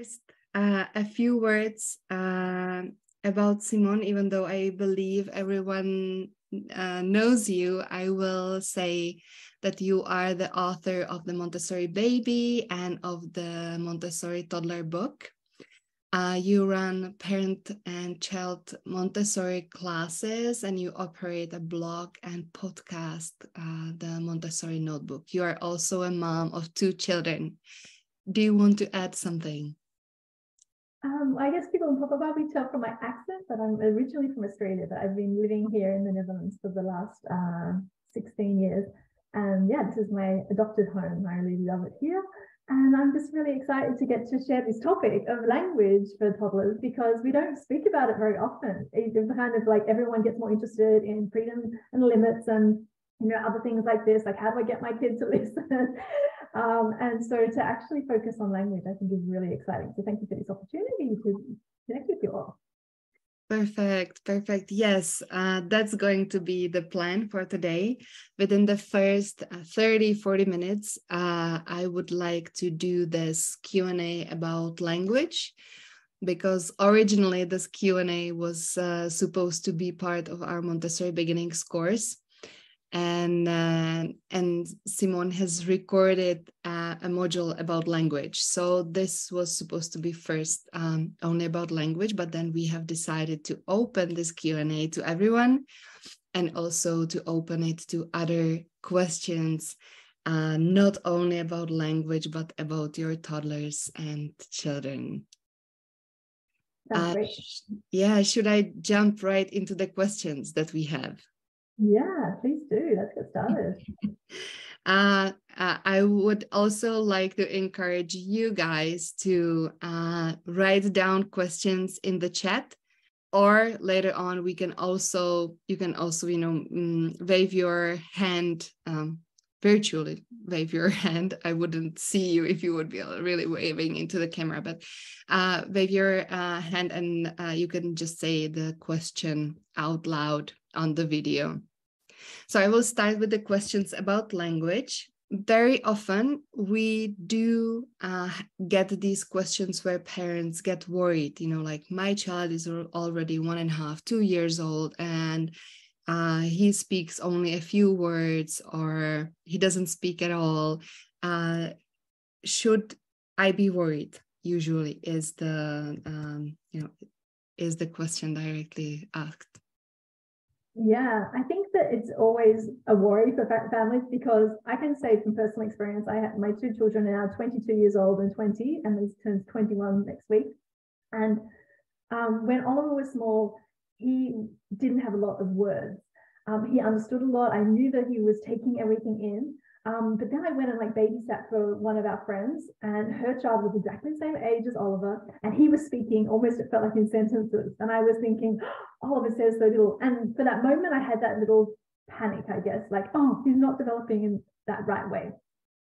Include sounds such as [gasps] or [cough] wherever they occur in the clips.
First, uh, a few words uh, about Simone, even though I believe everyone uh, knows you, I will say that you are the author of the Montessori Baby and of the Montessori Toddler book. Uh, you run parent and child Montessori classes and you operate a blog and podcast, uh, the Montessori Notebook. You are also a mom of two children. Do you want to add something? Um, I guess people can probably tell from my accent that I'm originally from Australia, but I've been living here in the Netherlands for the last uh, 16 years. And yeah, this is my adopted home. I really love it here. And I'm just really excited to get to share this topic of language for toddlers because we don't speak about it very often. It's kind of like everyone gets more interested in freedom and limits and you know other things like this, like how do I get my kids to [laughs] listen? Um, and so to actually focus on language, I think is really exciting. So thank you for this opportunity to connect with you all. Perfect, perfect. Yes, uh, that's going to be the plan for today. Within the first uh, 30, 40 minutes, uh, I would like to do this Q&A about language because originally this Q&A was uh, supposed to be part of our Montessori Beginnings course and uh, and Simone has recorded uh, a module about language. So this was supposed to be first um, only about language, but then we have decided to open this Q and A to everyone, and also to open it to other questions, uh, not only about language but about your toddlers and children. Uh, yeah, should I jump right into the questions that we have? Yeah, please do. Let's get started. [laughs] uh, uh, I would also like to encourage you guys to uh, write down questions in the chat or later on we can also you can also you know mm, wave your hand um, virtually wave your [laughs] hand i wouldn't see you if you would be really waving into the camera but uh, wave your uh, hand and uh, you can just say the question out loud on the video so I will start with the questions about language. Very often we do uh, get these questions where parents get worried, you know, like my child is already one and a half, two years old, and uh, he speaks only a few words or he doesn't speak at all. Uh, should I be worried? Usually is the um, you know is the question directly asked. Yeah, I think it's always a worry for families because I can say from personal experience, I have my two children are now 22 years old and 20, and this turns 21 next week. And um, when Oliver was small, he didn't have a lot of words. Um, he understood a lot. I knew that he was taking everything in, um, but then I went and like babysat for one of our friends, and her child was exactly the same age as Oliver, and he was speaking almost, it felt like in sentences. And I was thinking, oh, [gasps] Oliver says so little. And for that moment, I had that little panic, I guess, like, oh, he's not developing in that right way.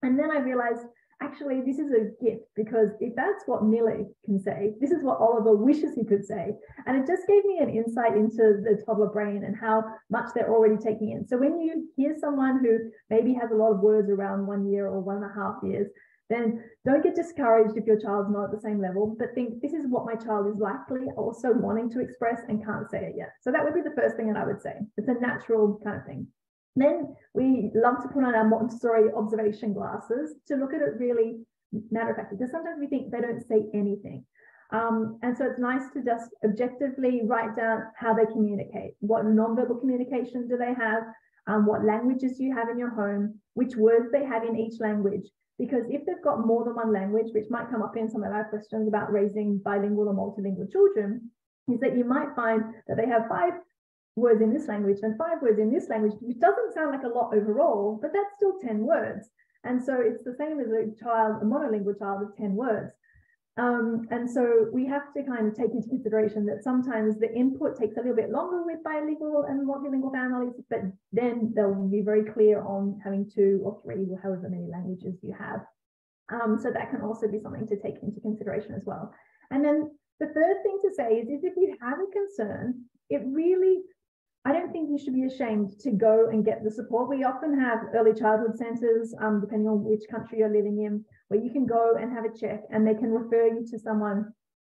And then I realized actually this is a gift because if that's what Millie can say, this is what Oliver wishes he could say. And it just gave me an insight into the toddler brain and how much they're already taking in. So when you hear someone who maybe has a lot of words around one year or one and a half years, then don't get discouraged if your child's not at the same level, but think this is what my child is likely also wanting to express and can't say it yet. So that would be the first thing that I would say. It's a natural kind of thing. Then we love to put on our Montessori observation glasses to look at it really matter of fact, because sometimes we think they don't say anything. Um, and so it's nice to just objectively write down how they communicate. What nonverbal communication do they have? Um, what languages you have in your home? Which words they have in each language? Because if they've got more than one language, which might come up in some of our questions about raising bilingual or multilingual children, is that you might find that they have five words in this language and five words in this language, which doesn't sound like a lot overall, but that's still 10 words. And so it's the same as a child, a monolingual child of 10 words. Um, and so we have to kind of take into consideration that sometimes the input takes a little bit longer with bilingual and multilingual families, but then they'll be very clear on having two or three or however many languages you have. Um, so that can also be something to take into consideration as well. And then the third thing to say is, is if you have a concern, it really I don't think you should be ashamed to go and get the support. We often have early childhood centres, um, depending on which country you're living in, where you can go and have a check and they can refer you to someone,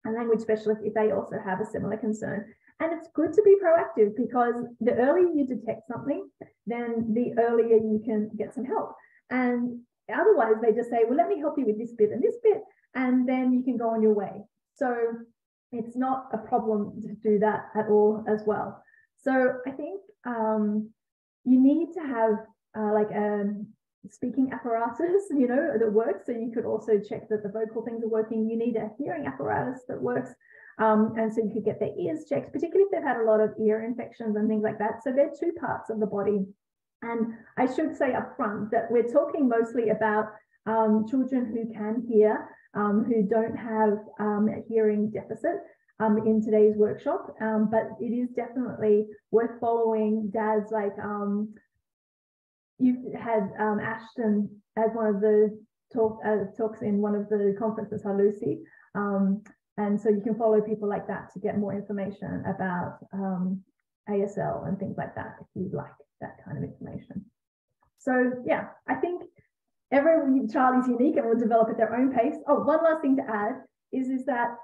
a language specialist, if they also have a similar concern. And it's good to be proactive because the earlier you detect something, then the earlier you can get some help. And otherwise, they just say, well, let me help you with this bit and this bit, and then you can go on your way. So it's not a problem to do that at all as well. So I think um, you need to have uh, like a speaking apparatus, [laughs] you know, that works. So you could also check that the vocal things are working. You need a hearing apparatus that works. Um, and so you could get their ears checked, particularly if they've had a lot of ear infections and things like that. So they're two parts of the body. And I should say up front that we're talking mostly about um, children who can hear, um, who don't have um, a hearing deficit um, in today's workshop. Um, but it is definitely worth following dads like um, you've had um, Ashton as one of the talk, uh, talks in one of the conferences, Hi Lucy. Um, and so you can follow people like that to get more information about um, ASL and things like that if you'd like that kind of information. So yeah, I think every child is unique and will develop at their own pace. Oh, one last thing to add is, is that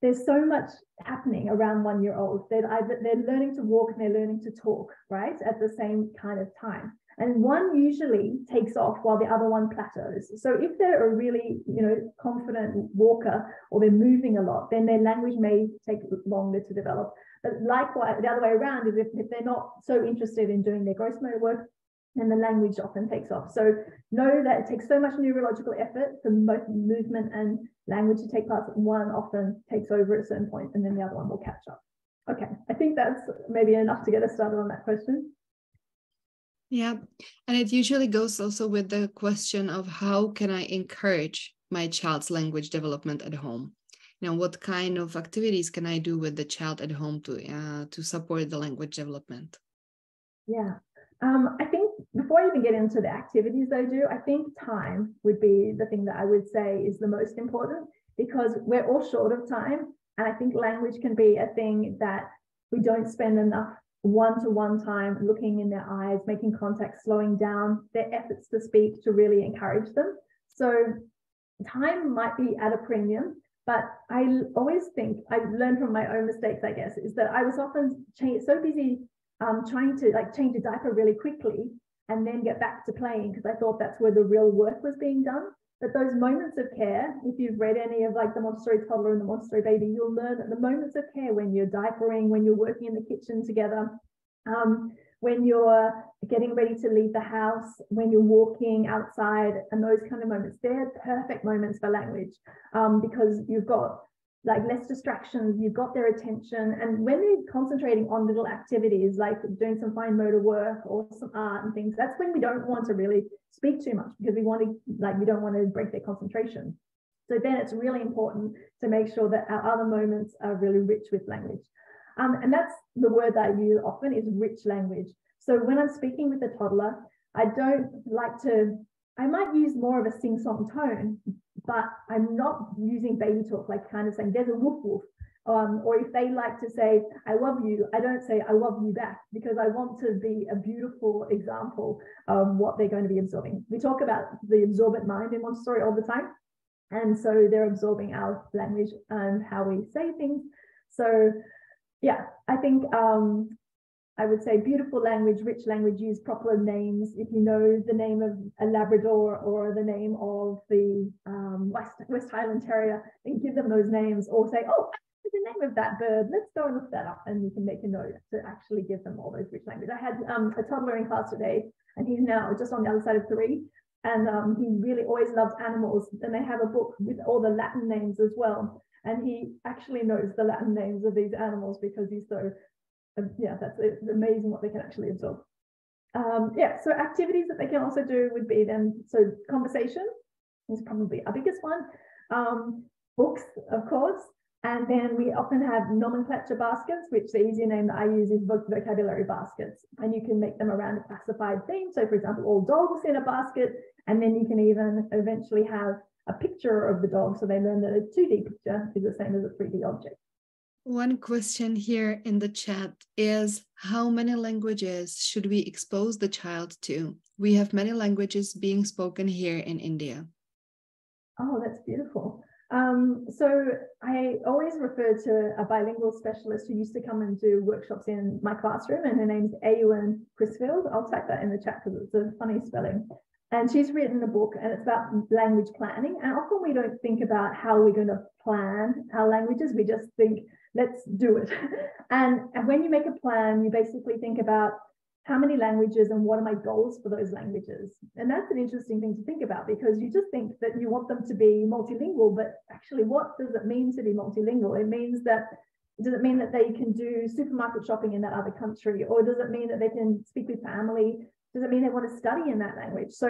there's so much happening around one year old. They're, they're learning to walk and they're learning to talk, right, at the same kind of time. And one usually takes off while the other one plateaus. So if they're a really, you know, confident walker or they're moving a lot, then their language may take longer to develop. But likewise, the other way around is if, if they're not so interested in doing their gross motor work, then the language often takes off. So know that it takes so much neurological effort for both movement and language to take place. One often takes over at a certain point and then the other one will catch up. Okay, I think that's maybe enough to get us started on that question. Yeah, and it usually goes also with the question of how can I encourage my child's language development at home? You know, what kind of activities can I do with the child at home to uh, to support the language development? Yeah, um, I think before I even get into the activities they do, I think time would be the thing that I would say is the most important because we're all short of time. And I think language can be a thing that we don't spend enough one to one time looking in their eyes, making contact, slowing down their efforts to speak to really encourage them. So time might be at a premium, but I always think I learned from my own mistakes, I guess, is that I was often so busy um, trying to like change a diaper really quickly and then get back to playing because I thought that's where the real work was being done. But those moments of care, if you've read any of like the Montessori toddler and the Montessori baby, you'll learn that the moments of care when you're diapering, when you're working in the kitchen together, um, when you're getting ready to leave the house, when you're walking outside, and those kind of moments, they're perfect moments for language um, because you've got like less distractions, you've got their attention. And when they're concentrating on little activities like doing some fine motor work or some art and things, that's when we don't want to really speak too much because we want to, like, we don't want to break their concentration. So then it's really important to make sure that our other moments are really rich with language. Um, and that's the word that I use often is rich language. So when I'm speaking with a toddler, I don't like to, I might use more of a sing song tone, but I'm not using baby talk, like kind of saying there's a woof woof. Um, or if they like to say, I love you, I don't say, I love you back, because I want to be a beautiful example of what they're going to be absorbing. We talk about the absorbent mind in Montessori all the time. And so they're absorbing our language and how we say things. So, yeah, I think um, I would say beautiful language, rich language, use proper names. If you know the name of a Labrador or the name of the um, West, West Highland Terrier, then give them those names or say, oh, the name of that bird. Let's go and look that up. And you can make a note to actually give them all those rich language. I had um, a toddler in class today, and he's now just on the other side of three. And um, he really always loves animals. And they have a book with all the Latin names as well. And he actually knows the Latin names of these animals because he's so yeah, that's amazing what they can actually absorb. Um, yeah, so activities that they can also do would be then, so conversation is probably our biggest one. Um, books, of course, and then we often have nomenclature baskets, which the easier name that I use is vocabulary baskets. And you can make them around a classified theme. So for example, all dogs in a basket, and then you can even eventually have a picture of the dog. So they learn that a 2D picture is the same as a 3D object. One question here in the chat is how many languages should we expose the child to? We have many languages being spoken here in India. Oh, that's beautiful. Um, so I always refer to a bilingual specialist who used to come and do workshops in my classroom, and her name's Eowyn Crisfield. I'll type that in the chat because it's a funny spelling. And she's written a book and it's about language planning. And often we don't think about how we're going to plan our languages. We just think let's do it. [laughs] And, and when you make a plan, you basically think about how many languages and what are my goals for those languages. And that's an interesting thing to think about because you just think that you want them to be multilingual, but actually, what does it mean to be multilingual? It means that does it mean that they can do supermarket shopping in that other country or does it mean that they can speak with family does it mean they want to study in that language so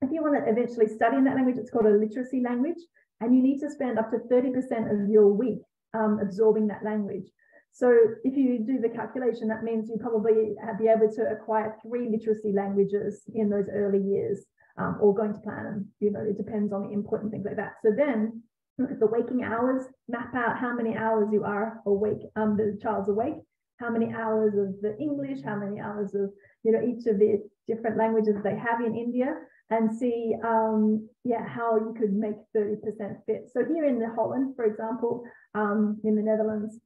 if you want to eventually study in that language it's called a literacy language and you need to spend up to 30% of your week um, absorbing that language. So if you do the calculation, that means you probably be able to acquire three literacy languages in those early years, um, or going to plan them. You know, it depends on the input and things like that. So then look at the waking hours, map out how many hours you are awake, um, the child's awake, how many hours of the English, how many hours of, you know, each of the different languages they have in India and see, um, yeah, how you could make 30% fit. So here in the Holland, for example, um, in the Netherlands,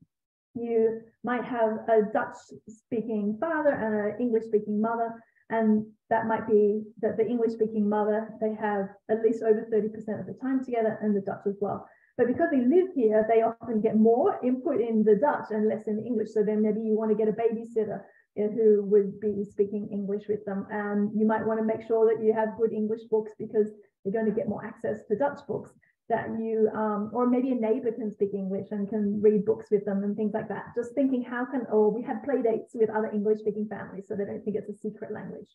you might have a Dutch speaking father and an English speaking mother. And that might be that the English speaking mother, they have at least over 30% of the time together and the Dutch as well. But because they live here, they often get more input in the Dutch and less in the English. So then maybe you want to get a babysitter who would be speaking English with them. And you might want to make sure that you have good English books because you're going to get more access to Dutch books that you, um, or maybe a neighbor can speak English and can read books with them and things like that. Just thinking how can, or we have play dates with other English speaking families so they don't think it's a secret language.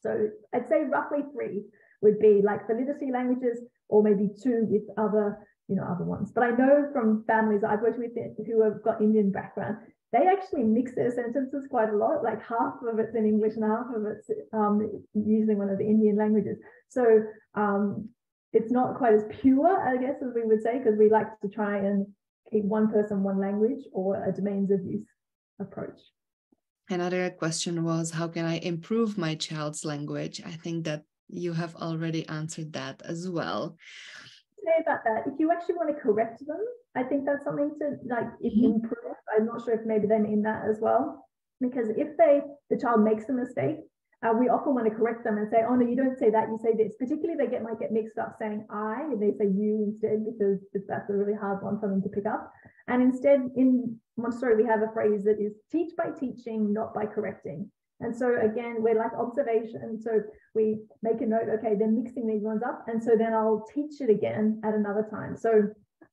So I'd say roughly three would be like the literacy languages or maybe two with other, you know, other ones. But I know from families I've worked with who have got Indian background, they actually mix their sentences quite a lot. Like half of it's in English and half of it's um, using one of the Indian languages. So um, it's not quite as pure, I guess, as we would say, because we like to try and keep one person, one language or a domains of use approach. Another question was how can I improve my child's language? I think that you have already answered that as well. Say about that. If you actually want to correct them, I think that's something to like mm-hmm. improve. I'm not sure if maybe they mean that as well. Because if they the child makes a mistake, uh, we often want to correct them and say, oh no, you don't say that, you say this. Particularly they get might get mixed up saying I and they say you instead because that's a really hard one for them to pick up. And instead in Montessori, we have a phrase that is teach by teaching, not by correcting. And so again, we're like observation. So we make a note, okay, they're mixing these ones up. And so then I'll teach it again at another time. So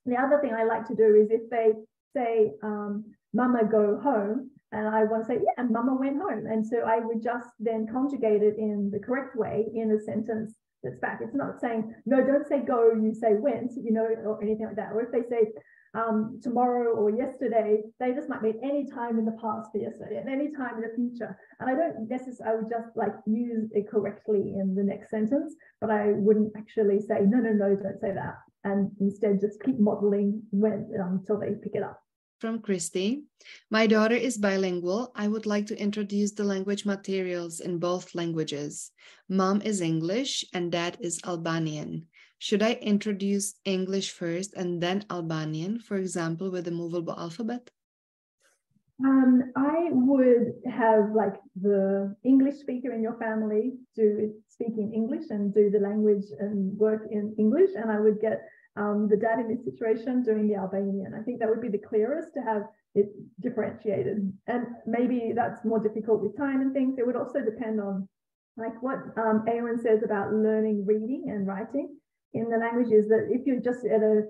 the other thing I like to do is if they say, um, mama go home, and I want to say, yeah, mama went home. And so I would just then conjugate it in the correct way in a sentence that's back. It's not saying, no, don't say go, you say went, you know, or anything like that. Or if they say um, tomorrow or yesterday, they just might mean any time in the past for yesterday and any time in the future. And I don't necessarily, I would just like use it correctly in the next sentence, but I wouldn't actually say, no, no, no, don't say that. And instead just keep modeling when um, until they pick it up from Christy. My daughter is bilingual. I would like to introduce the language materials in both languages. Mom is English and dad is Albanian. Should I introduce English first and then Albanian, for example, with the movable alphabet? Um, I would have like the English speaker in your family do speak in English and do the language and work in English, and I would get um, the dad in this situation doing the Albanian. I think that would be the clearest to have it differentiated. And maybe that's more difficult with time and things. It would also depend on like what um, Eowyn says about learning reading and writing in the languages that if you're just at a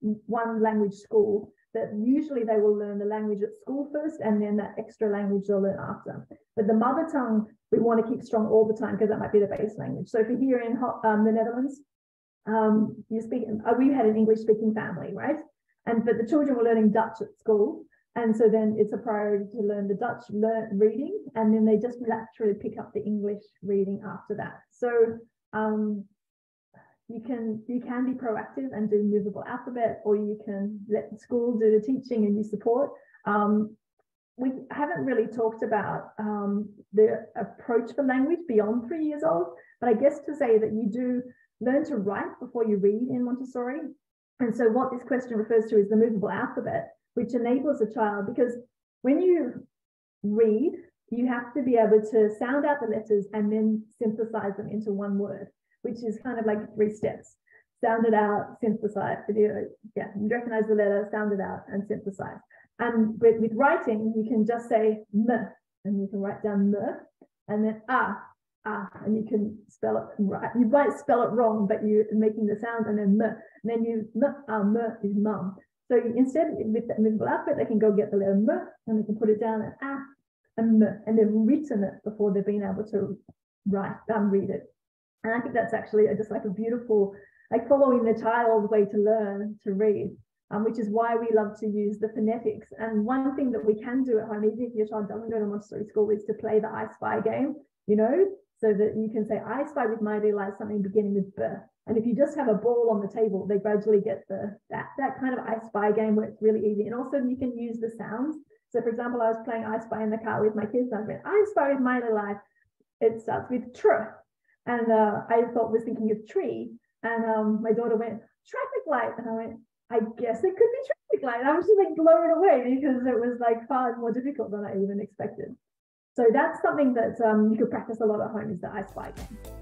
one language school, that usually they will learn the language at school first and then that extra language they'll learn after. But the mother tongue, we want to keep strong all the time because that might be the base language. So if you're here in um, the Netherlands, um, you speak, uh, we had an English speaking family, right? And but the children were learning Dutch at school. And so then it's a priority to learn the Dutch learn, reading, and then they just naturally pick up the English reading after that. So um, you can you can be proactive and do movable alphabet, or you can let the school do the teaching and you support. Um, we haven't really talked about um, the approach for language beyond three years old, but I guess to say that you do learn to write before you read in Montessori. And so what this question refers to is the movable alphabet, which enables a child, because when you read, you have to be able to sound out the letters and then synthesize them into one word, which is kind of like three steps. Sound it out, synthesize, video, yeah, recognize the letter, sound it out, and synthesize. And with, with writing, you can just say m, and you can write down m, and then ah, ah, and you can spell it right. You might spell it wrong, but you're making the sound, and then m, and then you m, ah, m is mum. So instead, with the movable alphabet, they can go get the letter m, and they can put it down and ah, and m, and they've written it before they've been able to write, um, read it. And I think that's actually just like a beautiful, like following the child's way to learn to read, um, which is why we love to use the phonetics. And one thing that we can do at home, even if your child doesn't go to Montessori school, is to play the I Spy game, you know, so that you can say, I spy with my delight something beginning with B. And if you just have a ball on the table, they gradually get the that that kind of I spy game it's really easy. And also you can use the sounds. So for example, I was playing I spy in the car with my kids. And I went, I spy with my little life. It starts with tr. And uh, I thought was thinking of tree. And um, my daughter went, traffic light. And I went, I guess it could be traffic light. And I was just like blown away because it was like far more difficult than I even expected. So that's something that um, you could practice a lot at home is the I Spy game.